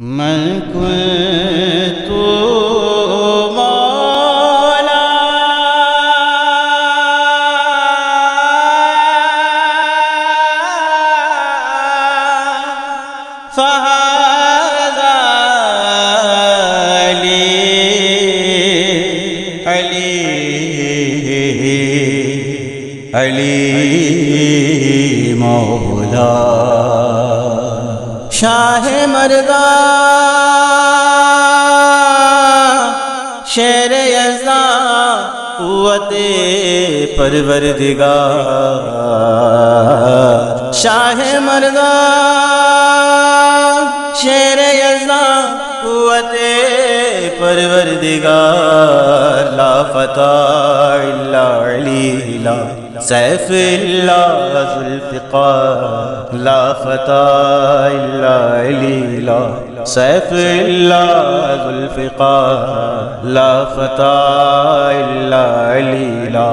من كنت مولا۔ فهذا علي علي مولا۔ شاہ مردہ شیر یزا قوت پروردگار شاہ مردہ شیر یزا قوت پروردگار لا فتح الا علی لا سیف اللہ ذوالفقار لا فتح الا علیلا. سیف اللہ ذوالفقار لا فتح الا علیلا.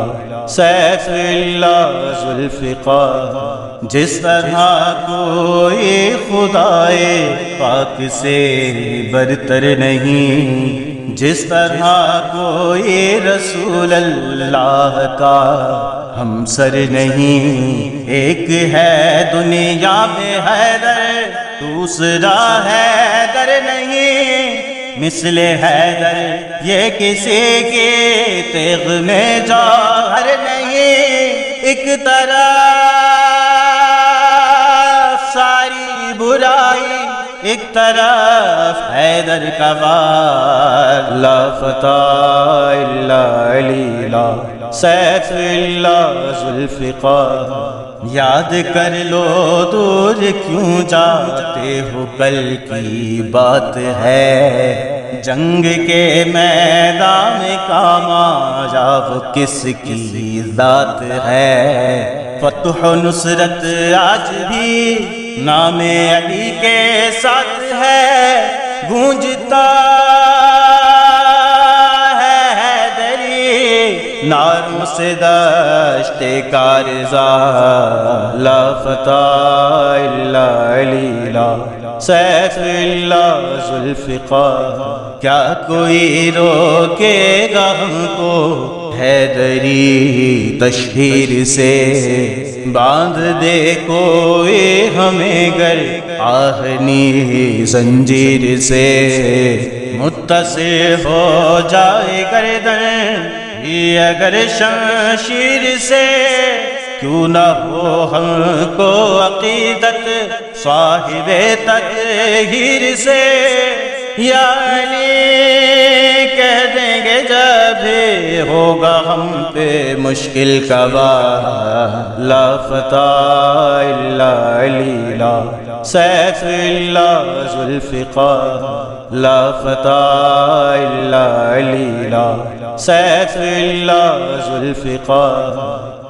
سیف اللہ ذوالفقار جس طرح کوئی خدائے پاک سے برتر نہیں، جس طرح کوئی رسول اللہ کا ہم سر نہیں، ایک ہے دنیا میں حیدر، دوسرا حیدر نہیں۔ مثل حیدر، یہ کسی کی تیغ میں جوہر نہیں۔ ایک طرف ساری برائی، ایک طرف حیدر کا بار لا فتح الا علی، لا سیف اللہ ذوالفقار یاد کر لو دور کیوں جاتے ہو کل کی بات ہے۔ جنگ کے میدان کاما جا وہ کس کی ذات ہے۔ فتح و نصرت آج بھی نام علی کے ساتھ ہے۔ گونجتا سے دشت کارزا لا فتح الا علی لا سیف اللہ ذوالفقار کیا کوئی روکے گا ہم کو حیدری تشہیر سے؟ باندھ دے کوئی ہمیں گر آہنی زنجیر سے۔ متصل ہو جائے گردن یہ اگر شمشیر سے کیوں نہ ہو ہم کو عقیدت صاحب تطہیر سے؟ یا علی کہہ دیں گے جب ہوگا ہم پہ مشکل کا بار لا فتح الا علی لا سیف اللہ ذوالفقار، لا فتح الا علی لا سيف الله ذو الفقار.